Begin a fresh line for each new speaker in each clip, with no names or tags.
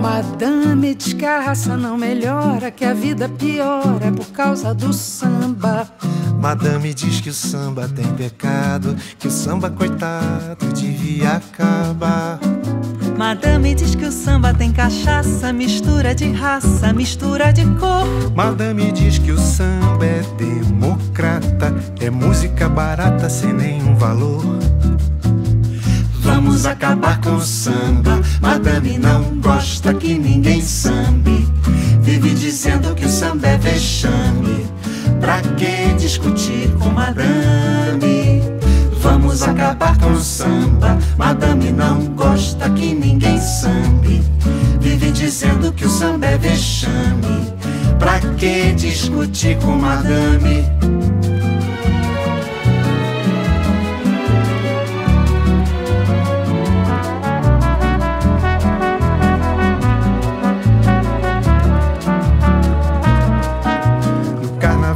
Madame diz que a raça não melhora, que a vida piora por causa do samba.
Madame diz que o samba tem pecado, que o samba, coitado, devia acabar.
Madame diz que o samba tem cachaça, mistura de raça, mistura de cor.
Madame diz que o samba é democrata, é música barata sem nenhum valor. Vamos acabar com o samba. Madame não gosta que ninguém sambe. Vive dizendo que o samba é vexame. Pra que discutir com Madame? Vamos acabar samba. Madame não gosta que ninguém sambe. Vive dizendo que o samba é vexame. Pra que discutir com Madame?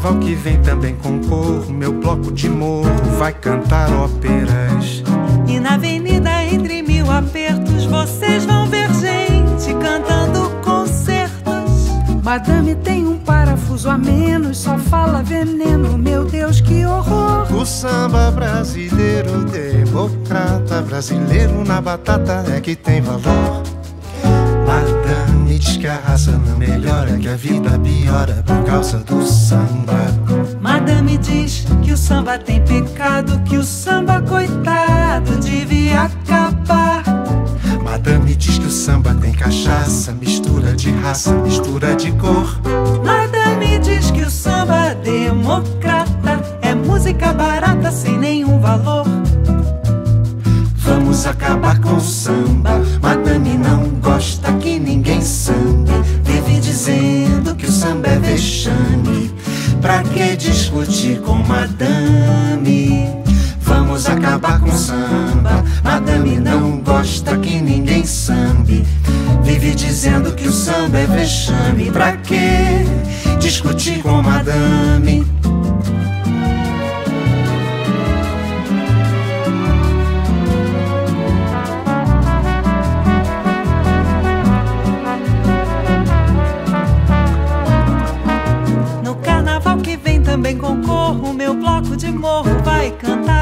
carnaval que vem também concorro. Meu bloco de morro vai cantar óperas.
E na avenida entre mil apertos vocês vão ver gente cantando concertos.
Madame tem um parafuso a menos, só fala veneno, meu Deus, que horror.
O samba brasileiro, democrata, brasileiro na batata é que tem valor. Madame diz que a raça não melhora, que a vida piora por causa do samba.
Madame diz que o samba tem pecado, que o samba, coitado, devia acabar.
Madame diz que o samba tem cachaça, mistura de raça, mistura de cor.
Madame diz que o samba democrata é música barata sem nenhum valor.
Vamos acabar com o samba. Madame não gosta que ninguém sambe. Vive dizendo que o samba é vexame. Pra que discutir com Madame? Vamos acabar com samba. Madame não gosta que ninguém sambe. Vive dizendo que o samba é vexame. Pra que discutir com Madame?
No carnaval que vem também concorro, meu bloco de morro vai cantar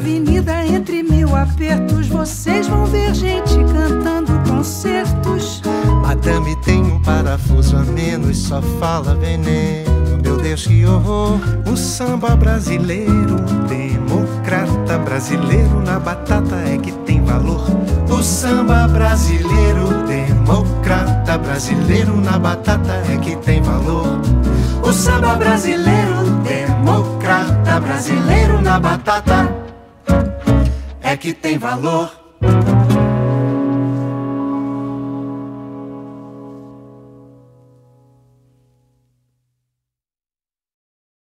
avenida entre mil apertos vocês vão ver gente cantando concertos.
Madame tem um parafuso a menos, só fala veneno. Meu Deus, que horror! O samba brasileiro, democrata brasileiro na batata é que tem valor. O samba brasileiro, democrata brasileiro na batata é que tem valor. O samba brasileiro, democrata brasileiro na batata é que tem valor.